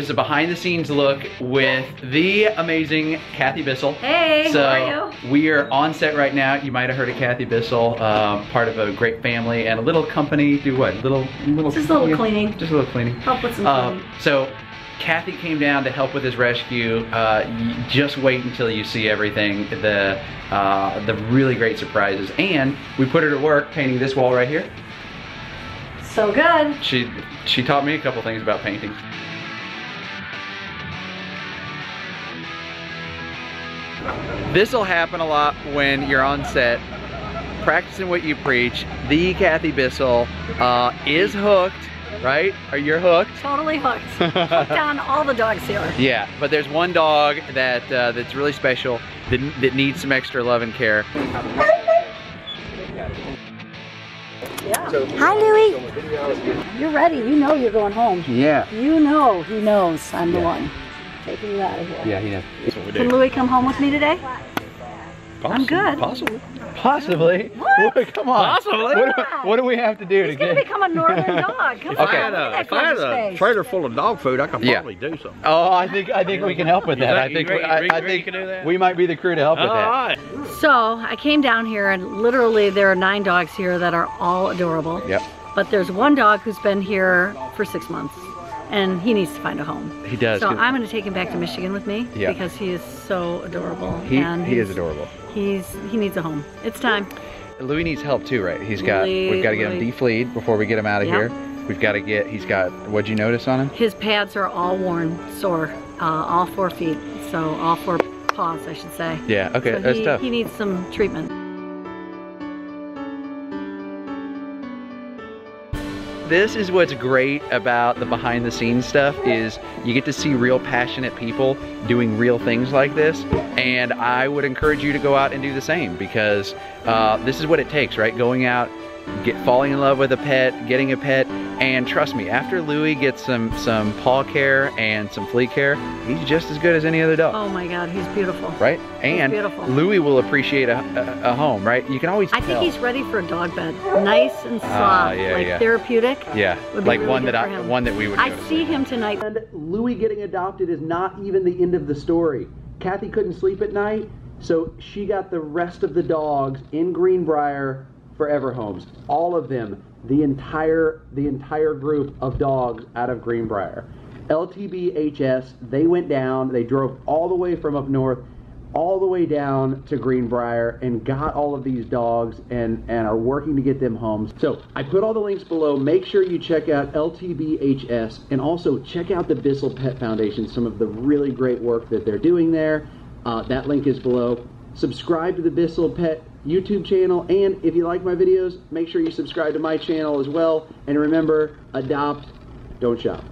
This is a behind the scenes look with the amazing Cathy Bissell. Hey, so how are you? we are on set right now. You might have heard of Cathy Bissell, um, part of a great family and a little company. Do what? Little, little. Just a little cleaning. Just a little cleaning. Help with some Um, cleaning. so Cathy came down to help with his rescue. Uh, just wait until you see everything, the uh, the really great surprises. And we put her to work painting this wall right here. So good. She she taught me a couple things about painting. This will happen a lot when you're on set, practicing what you preach. The Cathy Bissell uh, is hooked, right? Are you hooked? Totally hooked. hooked on all the dogs here. Yeah, but there's one dog that uh, that's really special that, that needs some extra love and care. Hi, Louie. You're ready. You know you're going home. Yeah. You know he knows I'm the one taking you out of here. Yeah, he knows. Can Louie come home with me today? I'm good. Possibly. Possibly. What? Come on. Possibly. What, do- what do we have to do He's to gonna become a northern dog. Come If on, I had look a, if I had a trailer full of dog food, I could Yeah. probably do something. Oh, I think I think we can help with that. I think- think you we- I, you I think think you can do that? we might be the crew to help with that. right. So I came down here and literally there are nine dogs here that are all adorable. Yep. But there's one dog who's been here for six months and he needs to find a home. He does. So I'm going to take him back to Michigan with me Yeah. because he is so adorable. he and he is adorable. He's he needs a home. It's time. Louie needs help too, right? He's got Louie- we've got to get him Louie. defleed before we get him out of Yep. here. We've got to get he's got what'd you notice on him? His pads are all worn, sore, uh, all four feet. So all four paws, I should say. Yeah, okay, So that's he, tough. he needs some treatment. This is what's great about the behind the scenes stuff is you get to see real passionate people doing real things like this. And i would encourage you to go out and do the same because uh, this is what it takes right? Going out get falling in love with a pet getting a pet and trust me after louie gets some some paw care and some flea care he's just as good as any other dog Oh my God, he's beautiful. right and beautiful. louie will appreciate a, a, a home right you can always I think he's ready for a dog bed. Nice and soft, Ah, yeah, like yeah. therapeutic. yeah like really one that i one that we would I see him tonight. And Louie getting adopted is not even the end of the story. Cathy couldn't sleep at night, so she got the rest of the dogs in Greenbrier Forever Homes. All of them, the entire the entire group of dogs out of Greenbrier. LTBHS, they went down, they drove all the way from up north all the way down to Greenbrier and got all of these dogs and, and are working to get them homes. So I put all the links below. Make sure you check out LTBHS and also check out the Bissell Pet Foundation, some of the really great work that they're doing there. Uh, that link is below. Subscribe to the Bissell Pet YouTube channel, and if you like my videos, make sure you subscribe to my channel as well. And remember, adopt, don't shop.